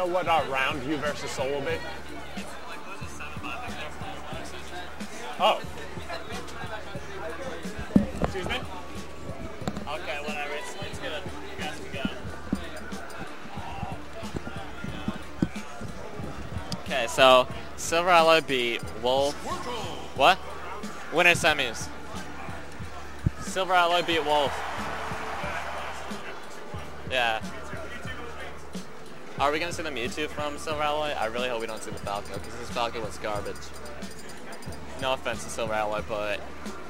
know what uh, round you versus Soul will be? Oh. Excuse me? Okay, whatever. It's, it's good. You guys can go. Okay, so Silver Alloy beat Wolf. What? Winner semis. Silver Alloy beat Wolf. Yeah. Are we gonna see the Mewtwo from Silver Alloy? I really hope we don't see the Falco, because this Falco was garbage. No offense to Silver Alloy, but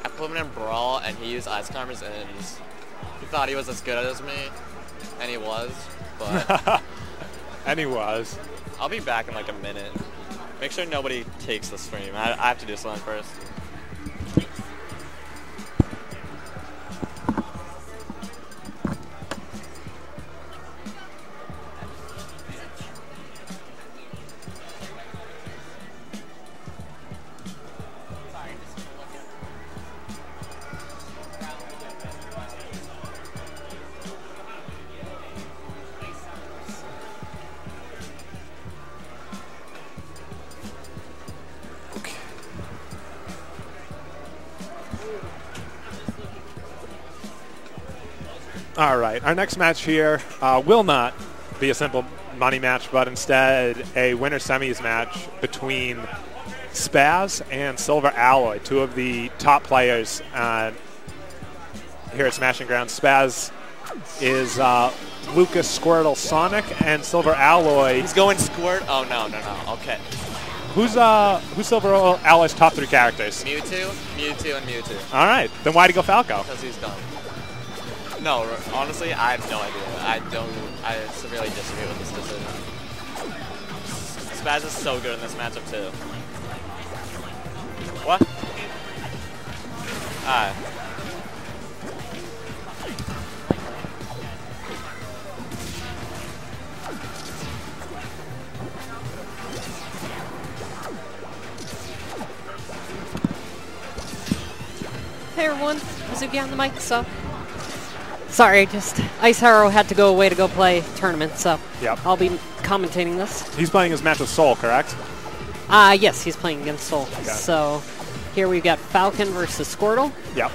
I put him in Brawl and he used Ice Climbers and he thought he was as good as me, and he was, but And he was. I'll be back in like a minute. Make sure nobody takes the stream. I, I have to do something first. All right. Our next match here uh, will not be a simple money match, but instead a winner semis match between Spaz and Silver Alloy, two of the top players uh, here at Smashing Ground. Spaz is uh, Lucas Squirtle Sonic, and Silver Alloy. He's going Squirt. Oh no, no, no. Okay. Who's uh who's Silver Alloy's top three characters? Mewtwo, Mewtwo, and Mewtwo. All right. Then why do you go Falco? Because he's dumb. No, honestly, I have no idea. I don't. I severely disagree with this decision. Spaz is so good in this matchup too. What? Ah. Hey everyone, Mizuki on the mic, so. Sorry, just Ice Arrow had to go away to go play tournament, so Yep. I'll be commentating this. He's playing his match with Soul, correct? Uh, yes, he's playing against Soul. Okay. So here we've got Falco versus Squirtle. Yep.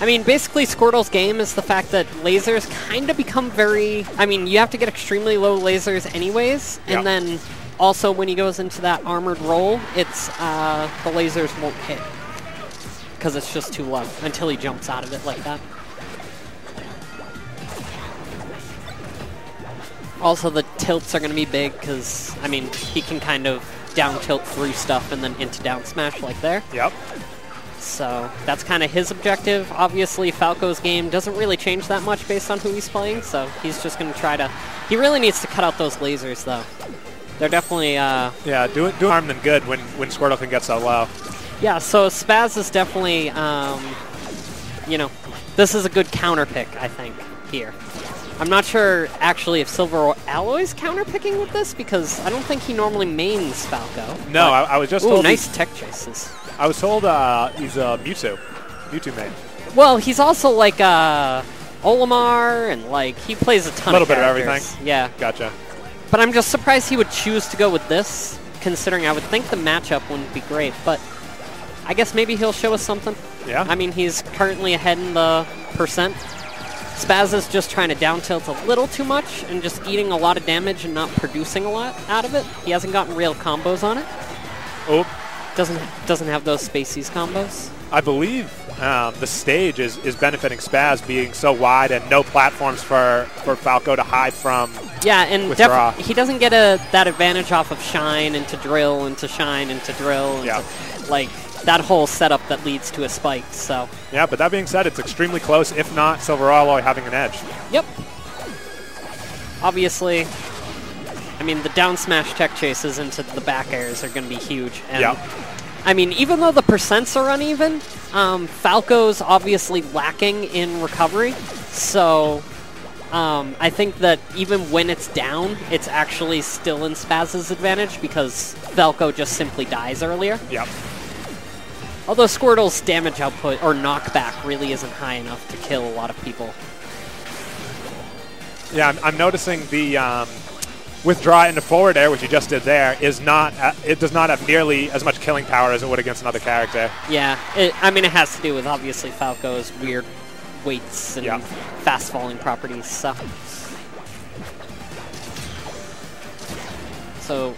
I mean, basically, Squirtle's game is the fact that lasers kind of become very. I mean, you have to get extremely low lasers anyways, and Yep. then also when he goes into that armored roll, it's uh, the lasers won't hit because it's just too low until he jumps out of it like that. Also, the tilts are going to be big because I mean he can kind of down tilt through stuff and then into down smash like there. Yep. So that's kind of his objective. Obviously, Falco's game doesn't really change that much based on who he's playing, so he's just going to try to. He really needs to cut out those lasers, though. They're definitely. Uh, Yeah, do it do harm than good when when Squirtle can get so low. yeah, so Spaz is definitely. Um, you know, this is a good counter pick, I think, here. I'm not sure actually if Silver Alloy's counter picking with this because I don't think he normally mains Falco. No, I, I was just Ooh, told. nice tech chases. I was told uh, he's a Mewtwo, Mewtwo main. Well, he's also like uh, Olimar, and like he plays a ton. Little of bit of characters. everything. Yeah, Gotcha. but I'm just surprised he would choose to go with this, considering I would think the matchup wouldn't be great. But I guess maybe he'll show us something. Yeah. I mean, he's currently ahead in the percent. Spaz is just trying to down tilt a little too much and just eating a lot of damage and not producing a lot out of it. He hasn't gotten real combos on it. oh, Doesn't doesn't have those spacies combos. I believe um, the stage is, is benefiting Spaz being so wide and no platforms for, for Falco to hide from. Yeah, and he doesn't get a that advantage off of shine into drill into shine into drill. Into, Yeah. Like that whole setup that leads to a spike. So, Yeah, but that being said, it's extremely close, if not Silver Alloy having an edge. yep. Obviously, I mean the down smash tech chases into the back airs are going to be huge. And Yeah. I mean, even though the percents are uneven, um, Falco's obviously lacking in recovery. So um, I think that even when it's down, it's actually still in Spaz's advantage because Falco just simply dies earlier. Yep. Although Squirtle's damage output or knockback really isn't high enough to kill a lot of people. Yeah, I'm, I'm noticing the um, withdraw into forward air, which you just did there, is not. Uh, it does not have nearly as much killing power as it would against another character. Yeah, it, I mean, it has to do with obviously Falco's weird weights and Yeah. fast falling properties. So, so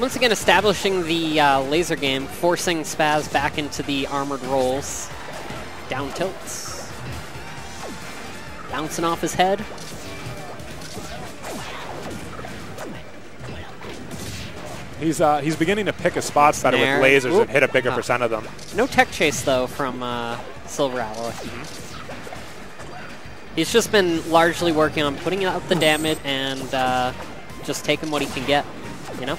once again, establishing the uh, laser game, forcing Spaz back into the armored rolls, down tilts, bouncing off his head. He's uh, he's beginning to pick his spots better with lasers Oop. and hit a bigger Huh. percent of them. No tech chase though from uh, Silver Alloy. He's just been largely working on putting out the damage and uh, just taking what he can get. You know,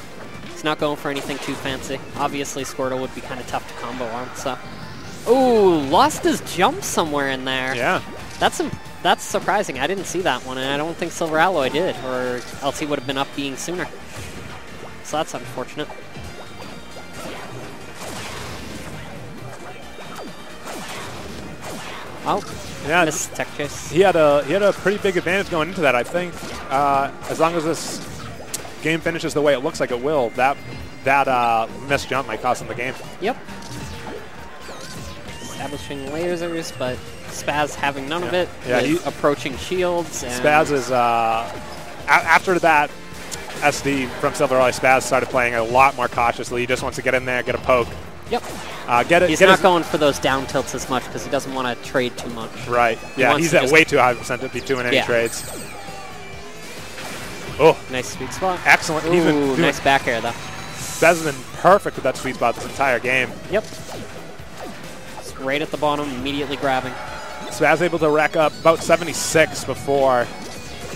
he's not going for anything too fancy. Obviously, Squirtle would be kind of tough to combo on. So, ooh, lost his jump somewhere in there. Yeah. That's that's surprising. I didn't see that one, and I don't think Silver Alloy did, or else he would have been up being sooner. So that's unfortunate. Oh, Yeah. missed tech chase. He had a he had a pretty big advantage going into that. I think uh, as long as this game finishes the way it looks like it will, that that uh, missed jump might cost him the game. Yep. Establishing lasers, but Spaz having none of it. Yeah, he- approaching shields. And Spaz is uh, a- after that SD from Silver Eye. Spaz started playing a lot more cautiously. He just wants to get in there, get a poke, Yep. uh, get it. He's get not going for those down tilts as much because he doesn't want to trade too much. Right. Yeah, wants he's at way too high percent to be doing any Yeah. trades. Oh, Nice sweet spot. excellent. Ooh, nice back air though. Spaz has been perfect with that sweet spot this entire game. Yep. Just right at the bottom, immediately grabbing. Spaz able to rack up about 76 before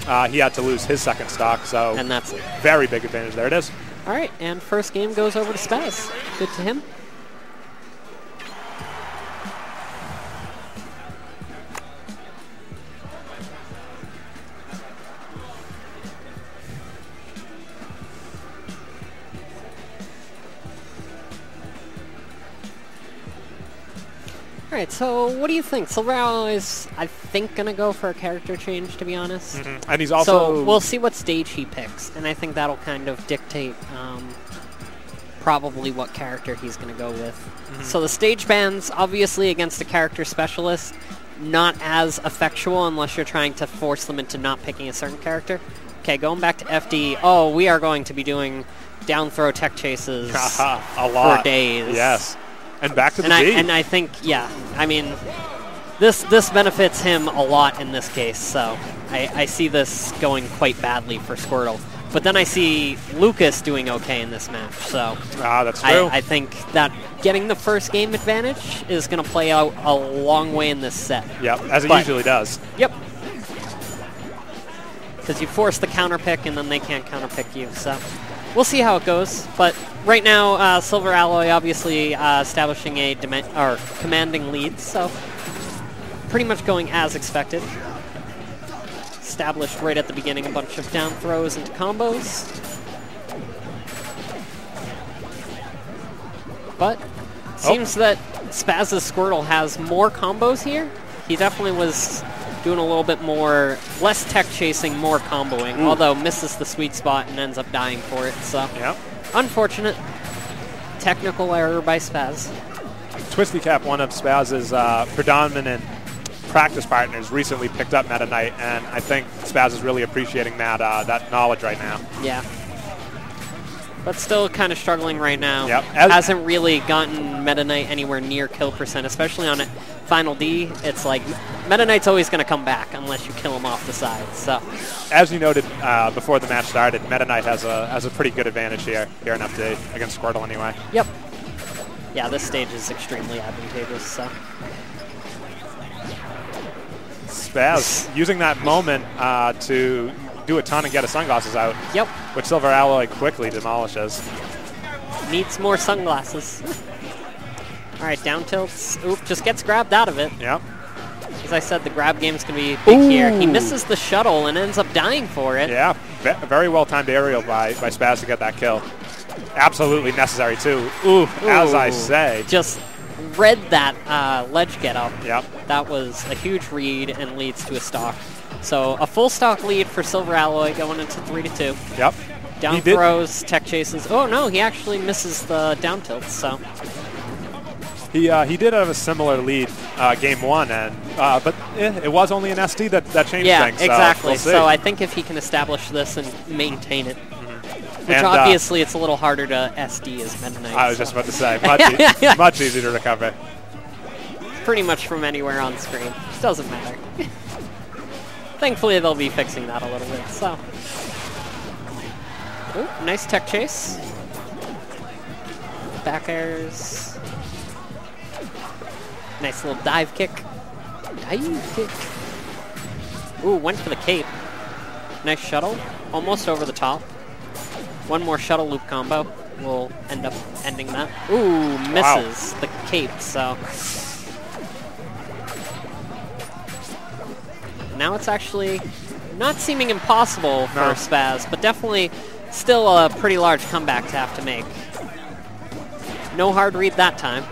uh, he had to lose his second stock. So And that's it. very big advantage. There it is. All right, and first game goes over to Spaz. Good to him. All right, so what do you think? Silver is, I think, gonna go for a character change. To be honest, And he's also so we'll see what stage he picks, and I think that'll kind of dictate um, probably what character he's going to go with. Mm-hmm. So the stage bands, obviously, against a character specialist, not as effectual unless you're trying to force them into not picking a certain character. Okay, going back to FD. Oh, we are going to be doing down throw tech chases a lot for days. Yes. And back to the and I D. and I think yeah, I mean, this this benefits him a lot in this case. So I, I see this going quite badly for Squirtle. But then I see Lucas doing okay in this match. So ah, that's true. I, I think that getting the first game advantage is going to play out a long way in this set. yep, as it but- usually does. Yep. Because you force the counter pick and then they can't counter pick you. So we'll see how it goes. But right now, uh, Silver Alloy obviously uh, establishing a or commanding lead. So pretty much going as expected. Established right at the beginning a bunch of down throws into combos. But seems that Spaz's Squirtle has more combos here. He definitely was doing a little bit more, less tech chasing, more comboing, although misses the sweet spot and ends up dying for it. So Yep. unfortunate. Technical error by Spaz. Twisty Cap, one of Spaz's uh, predominant practice partners, recently picked up Meta Knight, and I think Spaz is really appreciating that uh, that knowledge right now. Yeah. But still kind of struggling right now. Yep. As- Hasn't really gotten Meta Knight anywhere near kill percent, especially on. Final D, it's like Meta Knight's always going to come back unless you kill him off the side. So, As you noted uh, before the match started, Meta Knight has a has a pretty good advantage here here in update against Squirtle anyway. yep. Yeah, this stage is extremely advantageous. So, Spaz using that moment uh, to do a ton and get his sunglasses out, yep. Which Silver Alloy quickly demolishes. Needs more sunglasses. All right, down tilts. Oop, just gets grabbed out of it. Yep. As I said, the grab game's going to be big here. He misses the shuttle and ends up dying for it. Yeah, ve- very well timed aerial by, by Spaz to get that kill. Absolutely necessary too. Ooh, as I say. Just read that uh, ledge get up. Yep. That was a huge read and leads to a stock. So a full stock lead for Silver Alloy going into three to two. Yep. Down He did- throws, tech chases. Oh no, he actually misses the down tilt. So He uh, he did have a similar lead uh, game one, and uh, but eh, it was only an SD that, that changed yeah, things. so exactly. we'll so I think if he can establish this and maintain it, which And, uh, obviously it's a little harder to SD as Meta Knight. I was so just about to say, much, e- much easier to recover. pretty much from anywhere on screen. It doesn't matter. Thankfully, they'll be fixing that a little bit. So, Ooh, nice tech chase. Back airs. Nice little dive kick. Dive kick. Ooh, went for the cape. Nice shuttle. Almost over the top. One more shuttle loop combo will end up ending that. Ooh, misses the cape, so. Now it's actually not seeming impossible for No. Spaz, but definitely still a pretty large comeback to have to make. No hard read that time.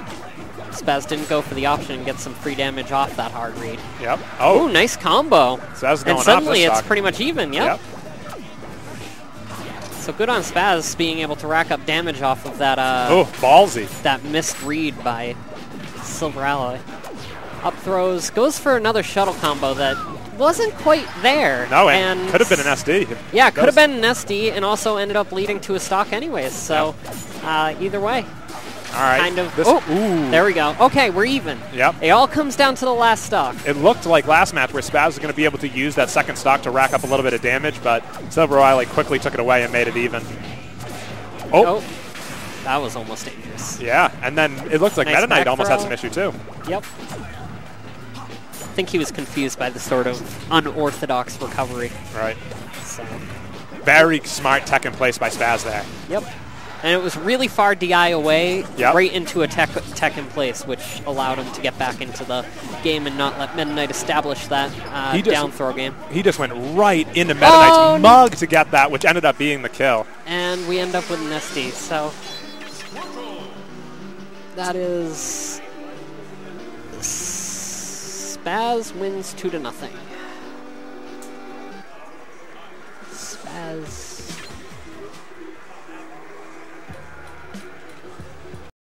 Spaz didn't go for the option and get some free damage off that hard read. Yep. Oh, Oh, nice combo. Spaz going and suddenly it's pretty much even, yep. Yep. So good on Spaz being able to rack up damage off of that uh, Oh, ballsy. that missed read by Silver Alloy. Up throws, goes for another shuttle combo that wasn't quite there. No, and, and could have been an SD. Yeah, could have been an SD and also ended up leading to a stock anyways. So uh, either way, All right. kind of. This, oh, ooh. there we go. Okay, we're even. Yep. It all comes down to the last stock. It looked like last match where Spaz was going to be able to use that second stock to rack up a little bit of damage, but Silver Alloy quickly took it away and made it even. Oh, Oh, that was almost dangerous. yeah. And then it looked like Nice Meta Knight almost had some issue too. Yep. I think he was confused by the sort of unorthodox recovery. Right. So. Very smart tech in place by Spaz there. Yep. And it was really far DI away, Yep. right into a tech, tech in place, which allowed him to get back into the game and not let Meta Knight establish that uh, just- down throw game. He just went right into Meta Oh, Knight's no. mug to get that, which ended up being the kill. And we end up with an SD, so that is Spaz wins two to nothing. Spaz